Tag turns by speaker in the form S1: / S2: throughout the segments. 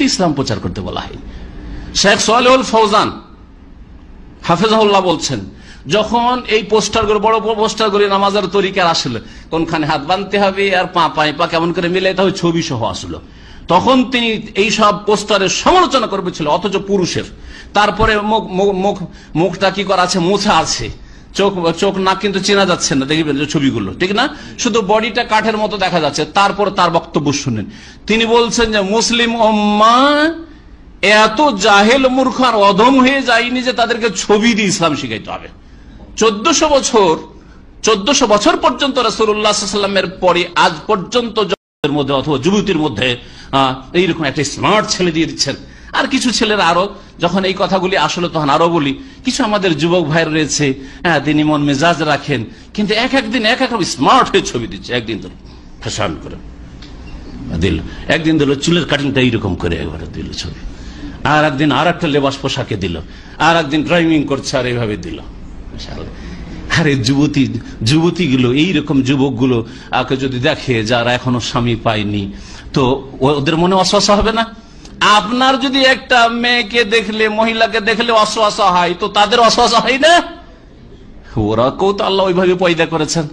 S1: ছবিতে ইসলাম প্রচার করতে বলা হয়। শেখ সোয়াল ফৌজান হাফেজাহুল্লাহ বলছেন, যখন এই পোস্টারগুলো বড় বড় পোস্টারগুলি নামাজের তরিকার আসলে, কোনখানে হাত বাঁধতে হবে আর পা পায়ে পা কেমন করে মিলে এটা ছবি সহ আসলো। তখন তিনি এই সব পোস্টারের সমালোচনা করবেছিল অথচ পুরুষের। তারপরে মুখ মুখ, মুখটা কি করা আছে, মোছা আছে। চোখ চোখ কিন্তু চেনা যাচ্ছে না। দেখবেন যে ছবিগুলো, ঠিক না? শুধু বডিটা কাঠের মতো দেখা যাচ্ছে, তারপর তার বক্তব্য শুনেন। তিনি বলছেন যে, মুসলিম এত জাহেল মূর্খ আর অধম হয়ে যায়নি যে তাদেরকে ছবি দিয়ে ইসলাম শিখাইতে হবে। চোদ্দশো বছর চোদ্দশো বছর পর্যন্ত রসুল্লাহামের পরে, আজ পর্যন্ত মধ্যে অথবা যুবতীর মধ্যে, আহ, এইরকম একটা স্মার্ট ছেলে দিয়ে দিচ্ছেন। আর কিছু ছেলেরা আরও, যখন এই কথাগুলি আসলে, তখন আরও বলি, কিছু আমাদের যুবক ভাই রয়েছে হ্যাঁ তিনি মন মেজাজ রাখেন, কিন্তু এক একদিন এক এক স্মার্ট হয়ে ছবি দিচ্ছে, একদিন তো ফ্যাশন করে। দিল, একদিন দিল চুলের কাটিংটা এইরকম করে একবারে দিল ছবি। আর একদিন আর একটা লেবাস পোশাকে দিল, আর একদিন ড্রাইভিং করছে আর এইভাবে দিল। আরে যুবতী, যুবতীগুলো, এইরকম যুবকগুলো, আকে যদি দেখে যারা এখনও স্বামী পায়নি, তো ওদের মনে অশ্বাসা হবে না? আপনার যদি একটা মেয়েকে দেখলে, মহিলাকে দেখলে অশ্বাসা হয়, তো তাদের অশ্বাসা হয় না? ওরা কেউ তো আল্লাহ ওইভাবে পয়দা করেছেন।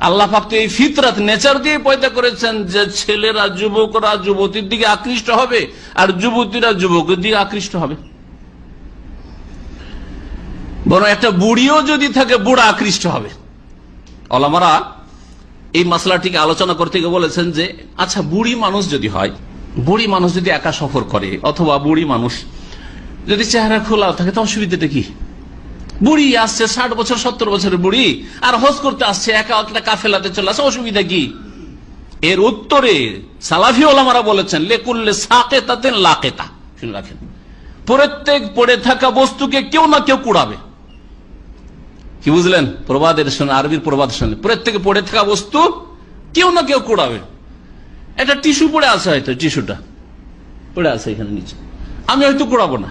S1: আল্লাহ পাক এই ফিতরাত, নেচার দিয়ে পয়দা করেছেন যে ছেলেরা, যুবকরা যুবতীর দিকে আকৃষ্ট হবে আর যুবতীরা যুবকের দিকে আকৃষ্ট হবে। বরং একটা বুড়িও যদি থাকে, বুড়া আকৃষ্ট হবে। অলামারা এই মশলাটিকে আলোচনা করতে গিয়ে বলেছেন যে আচ্ছা বুড়ি মানুষ যদি হয় বুড়ি মানুষ যদি একা সফর করে, অথবা বুড়ি মানুষ যদি চেহারা খোলা থাকে তো অসুবিধাটা কি? বুড়ি আসছে, ষাট বছর, সত্তর বছরের বুড়ি, আর হজ করতে আসছে, একা একটা কাফেলাতে চলে আসছে অসুবিধা কি? এর উত্তরে সালাফি ওলামারা বলেছেন, লেকুল্লে সাকে তাতে লাকেতা। শুনে রাখেন। প্রত্যেক পড়ে থাকা বস্তুকে কেউ না কেউ কুড়াবে। কি বুঝলেন? প্রবাদের শুনে, আরবির প্রবাদ শুনে। প্রত্যেকে পড়ে থাকা বস্তু কেউ না কেউ কুড়াবে। একটা টিস্যু পড়ে আছে হয়তো, টিস্যুটা। পড়ে আছে এখানে নিচে। আমি হয়তো কুড়াবো না।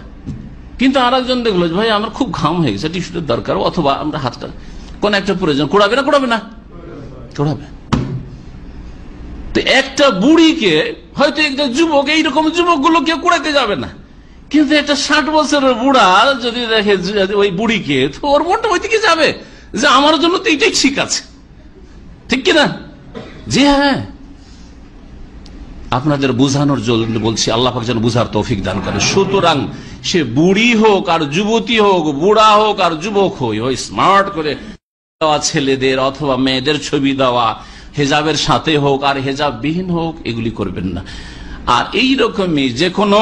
S1: কিন্তু আর একজন দেখল ভাই, আমার খুব ঘাম হয়ে গেছে, টিস্যুটার দরকার, অথবা আমরা হাতটা কোন একটা প্রয়োজন, কুড়াবে না কুড়াবে না? কুড়াবে। তো একটা বুড়িকে, হয়তো একটা যুবক, এইরকম যুবকগুলো কেউ কুড়াতে যাবে না। কিন্তু একটা ষাট বছরের বুড়া যদি দেখে ওই বুড়িকে, তো ওর মনটা ওই দিকে যাবে। যে আমার জন্য তো এইটাই ঠিক আছে। ঠিক কিনা? জি হ্যাঁ। আপনাদের বুঝানোর জন্য বলছি, আল্লাহ যেন বুঝার তৌফিক দান করে সুতরাং সে বুড়ি হোক আর যুবতী হোক, বুড়া হোক আর যুবক হই স্মার্ট করে দেওয়া ছেলেদের অথবা মেয়েদের ছবি দেওয়া, হেজাবের সাথে হোক আর হেজাব বিহীন হোক, এগুলি করবেন না। আর এই রকমই যে কোনো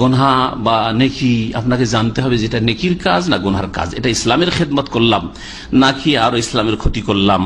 S1: গোনহা বা নেকি, আপনাকে জানতে হবে যেটা নেকির কাজ না গোনহার কাজ। এটা ইসলামের খেদমত করলাম, নাকি আরও ইসলামের ক্ষতি করলাম।